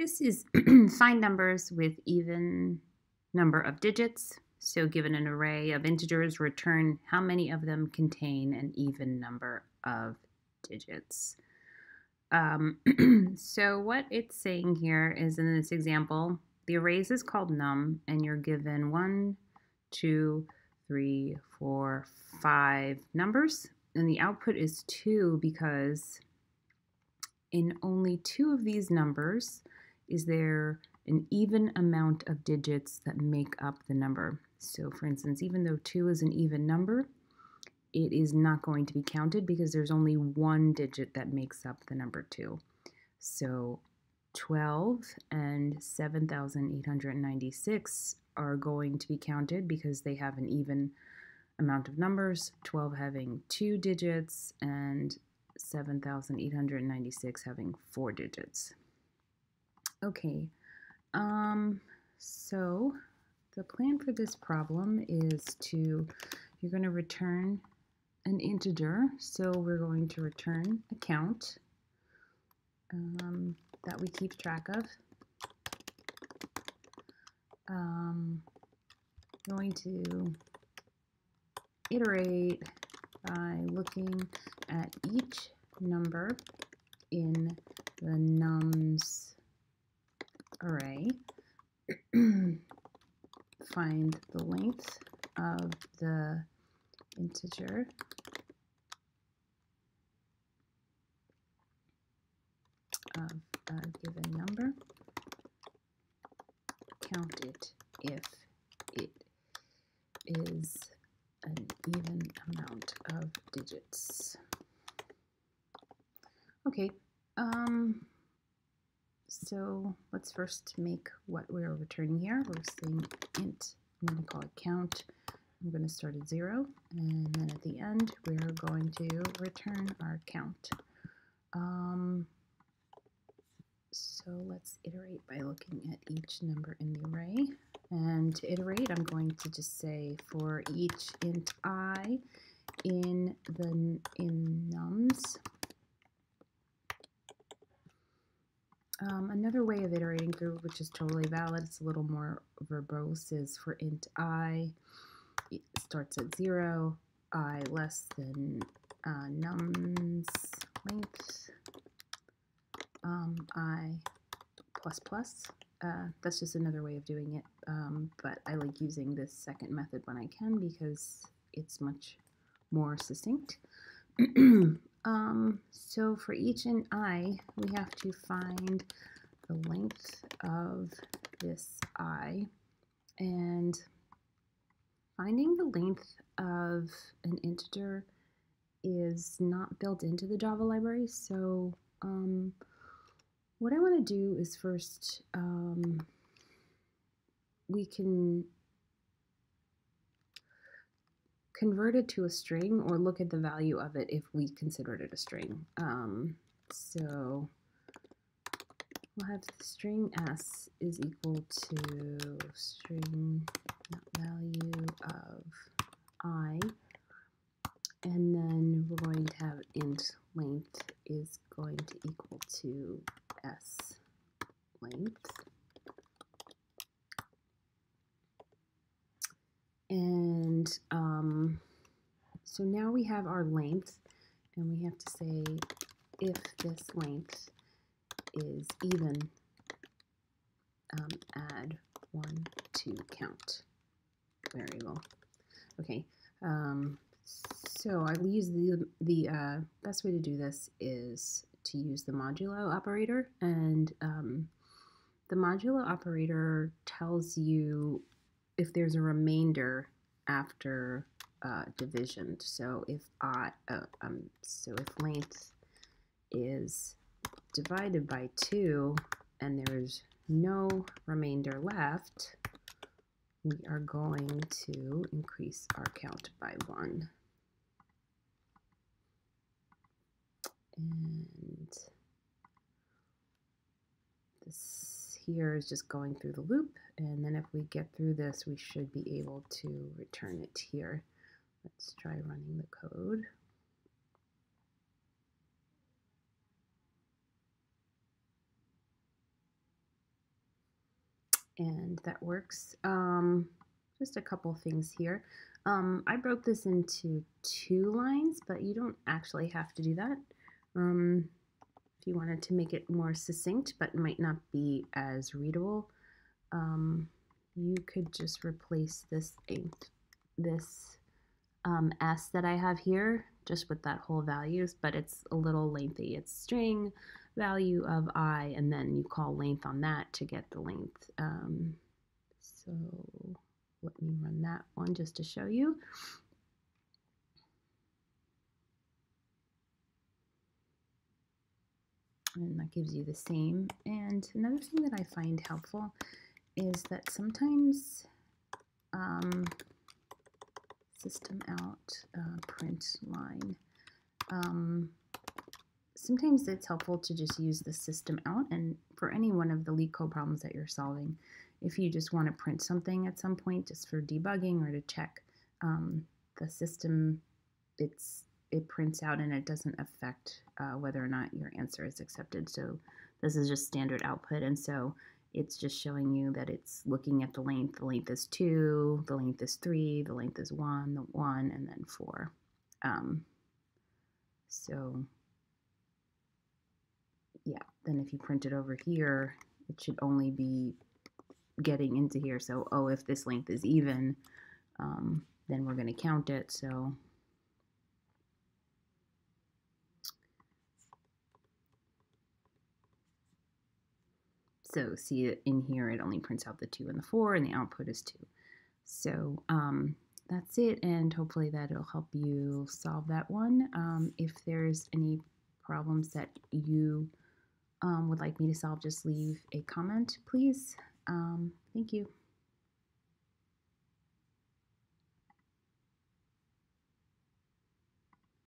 This is find numbers with even number of digits. So given an array of integers, return how many of them contain an even number of digits. Um, so what it's saying here is in this example, the array is called num, and you're given one, two, three, four, five numbers, and the output is two because in only two of these numbers is there an even amount of digits that make up the number. So for instance, even though 2 is an even number, it is not going to be counted because there's only one digit that makes up the number 2. So 12 and 7,896 are going to be counted because they have an even amount of numbers, 12 having two digits and 7,896 having four digits. Okay, um, so the plan for this problem is to, you're going to return an integer. So we're going to return a count um, that we keep track of. Um, going to iterate by looking at each number in the nums array, find the length of the integer. Of a given number, count it if it is an even amount of digits. Okay, um, so let's first make what we're returning here. We're saying int, I'm going to call it count. I'm going to start at zero, and then at the end, we're going to return our count. Um, so let's iterate by looking at each number in the array. And to iterate, I'm going to just say for each int i in the in nums, Um, another way of iterating through, which is totally valid, it's a little more verbose, is for int i, it starts at 0, i less than uh, nums length, um, i plus plus. Uh, that's just another way of doing it, um, but I like using this second method when I can because it's much more succinct. Um, so for each and i, we have to find the length of this i. And finding the length of an integer is not built into the Java library. So um, what I want to do is first um, we can convert it to a string or look at the value of it if we considered it a string. Um, so we'll have string s is equal to string value of i, and then we're going to have int length is going to equal to s length. And um, so now we have our length, and we have to say if this length is even, um, add one to count variable. Okay, um, so I use the, the uh, best way to do this is to use the modulo operator, and um, the modulo operator tells you if there's a remainder after uh, division. So if I, uh, um, so if length is divided by 2 and there is no remainder left, we are going to increase our count by 1. And this here is just going through the loop, and then if we get through this, we should be able to return it here. Let's try running the code. and that works. Um, just a couple things here. Um, I broke this into two lines, but you don't actually have to do that. Um, if you wanted to make it more succinct, but might not be as readable, um, you could just replace this this um, s that I have here just with that whole values, but it's a little lengthy. It's string value of i, and then you call length on that to get the length. Um, so let me run that one just to show you. And that gives you the same. And another thing that I find helpful is that sometimes um, system out uh, print line. Um, sometimes it's helpful to just use the system out and for any one of the LeetCode problems that you're solving, if you just want to print something at some point just for debugging or to check um, the system, it's it prints out and it doesn't affect uh, whether or not your answer is accepted. So this is just standard output and so it's just showing you that it's looking at the length. The length is 2, the length is 3, the length is 1, the 1, and then 4. Um, so, yeah, then if you print it over here, it should only be getting into here. So, oh, if this length is even, um, then we're going to count it. So So see in here, it only prints out the 2 and the 4, and the output is 2. So um, that's it, and hopefully that'll help you solve that one. Um, if there's any problems that you um, would like me to solve, just leave a comment, please. Um, thank you.